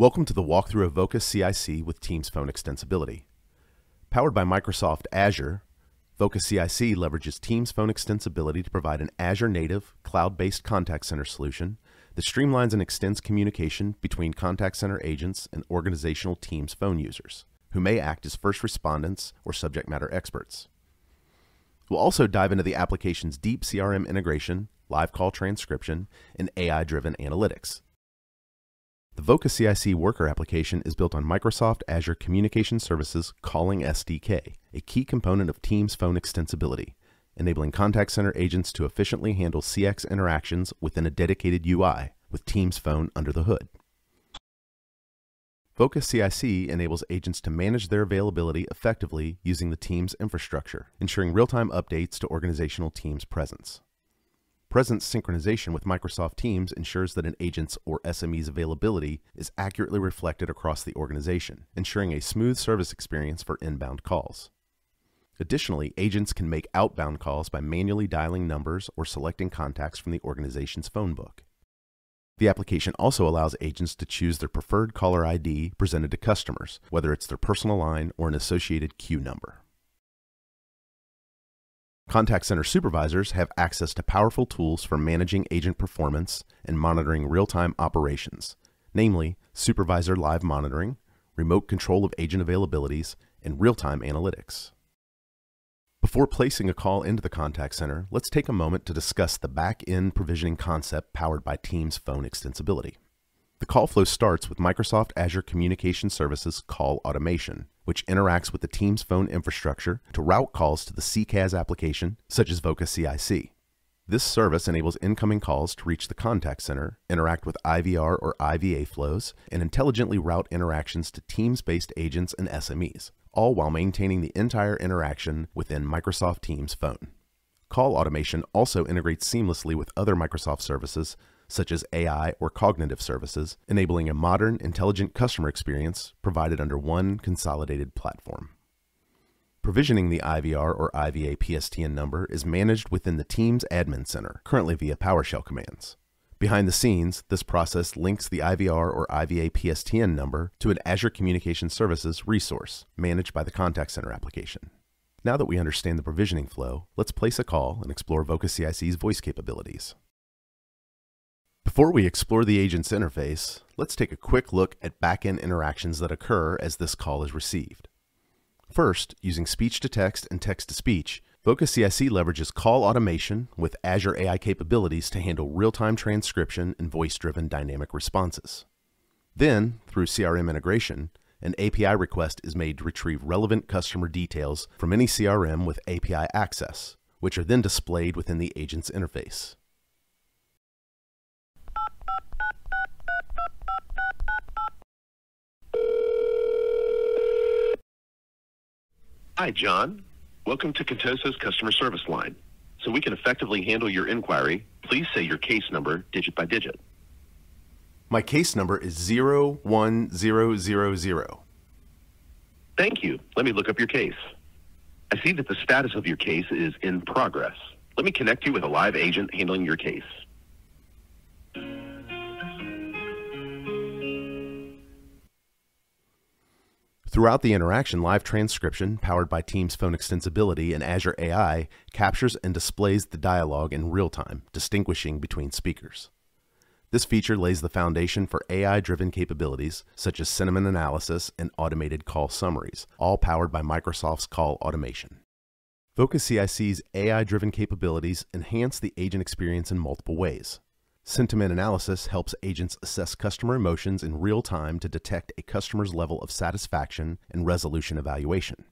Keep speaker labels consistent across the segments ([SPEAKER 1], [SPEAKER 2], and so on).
[SPEAKER 1] Welcome to the walkthrough of Voca CIC with Teams Phone Extensibility. Powered by Microsoft Azure, Voca CIC leverages Teams Phone Extensibility to provide an Azure native, cloud-based contact center solution that streamlines and extends communication between contact center agents and organizational Teams phone users, who may act as first respondents or subject matter experts. We'll also dive into the application's deep CRM integration, live call transcription, and AI-driven analytics the Voca CIC Worker application is built on Microsoft Azure Communication Services Calling SDK, a key component of Teams phone extensibility, enabling contact center agents to efficiently handle CX interactions within a dedicated UI with Teams phone under the hood. Voca CIC enables agents to manage their availability effectively using the Teams infrastructure, ensuring real-time updates to organizational Teams presence. Presence synchronization with Microsoft Teams ensures that an agent's or SME's availability is accurately reflected across the organization, ensuring a smooth service experience for inbound calls. Additionally, agents can make outbound calls by manually dialing numbers or selecting contacts from the organization's phone book. The application also allows agents to choose their preferred caller ID presented to customers, whether it's their personal line or an associated queue number. Contact Center supervisors have access to powerful tools for managing agent performance and monitoring real-time operations, namely supervisor live monitoring, remote control of agent availabilities, and real-time analytics. Before placing a call into the contact center, let's take a moment to discuss the back-end provisioning concept powered by Teams phone extensibility. The call flow starts with Microsoft Azure Communication Services Call Automation, which interacts with the Teams phone infrastructure to route calls to the CCaaS application, such as Voca CIC. This service enables incoming calls to reach the contact center, interact with IVR or IVA flows, and intelligently route interactions to Teams-based agents and SMEs, all while maintaining the entire interaction within Microsoft Teams phone. Call automation also integrates seamlessly with other Microsoft services such as AI or cognitive services, enabling a modern, intelligent customer experience provided under one consolidated platform. Provisioning the IVR or IVA PSTN number is managed within the Teams Admin Center, currently via PowerShell commands. Behind the scenes, this process links the IVR or IVA PSTN number to an Azure Communication Services resource managed by the Contact Center application. Now that we understand the provisioning flow, let's place a call and explore Voca CIC's voice capabilities. Before we explore the agent's interface, let's take a quick look at backend interactions that occur as this call is received. First, using speech-to-text and text-to-speech, Voca CIC leverages call automation with Azure AI capabilities to handle real-time transcription and voice-driven dynamic responses. Then, through CRM integration, an API request is made to retrieve relevant customer details from any CRM with API access, which are then displayed within the agent's interface.
[SPEAKER 2] Hi, John. Welcome to Contoso's customer service line. So we can effectively handle your inquiry, please say your case number digit by digit.
[SPEAKER 1] My case number is 01000.
[SPEAKER 2] Thank you. Let me look up your case. I see that the status of your case is in progress. Let me connect you with a live agent handling your case.
[SPEAKER 1] Throughout the interaction, live transcription, powered by Teams Phone Extensibility and Azure AI, captures and displays the dialogue in real time, distinguishing between speakers. This feature lays the foundation for AI-driven capabilities such as sentiment analysis and automated call summaries, all powered by Microsoft's call automation. Voca CIC's AI-driven capabilities enhance the agent experience in multiple ways. Sentiment analysis helps agents assess customer emotions in real time to detect a customer's level of satisfaction and resolution evaluation.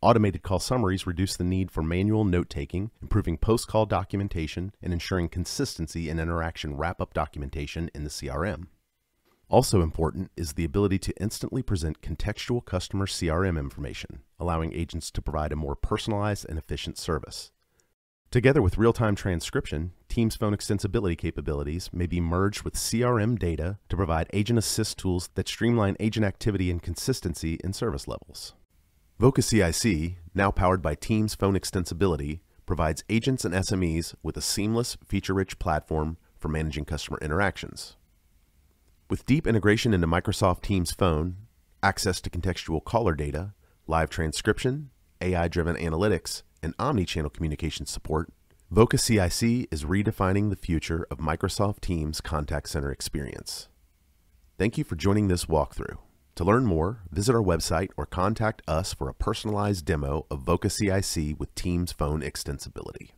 [SPEAKER 1] Automated call summaries reduce the need for manual note taking, improving post call documentation and ensuring consistency in interaction wrap up documentation in the CRM. Also important is the ability to instantly present contextual customer CRM information, allowing agents to provide a more personalized and efficient service. Together with real-time transcription, Teams Phone extensibility capabilities may be merged with CRM data to provide agent assist tools that streamline agent activity and consistency in service levels. Voca CIC, now powered by Teams Phone extensibility, provides agents and SMEs with a seamless, feature-rich platform for managing customer interactions. With deep integration into Microsoft Teams Phone, access to contextual caller data, live transcription, AI driven analytics, and omnichannel communication support, Voca CIC is redefining the future of Microsoft Teams contact center experience. Thank you for joining this walkthrough. To learn more, visit our website or contact us for a personalized demo of Voca CIC with Teams phone extensibility.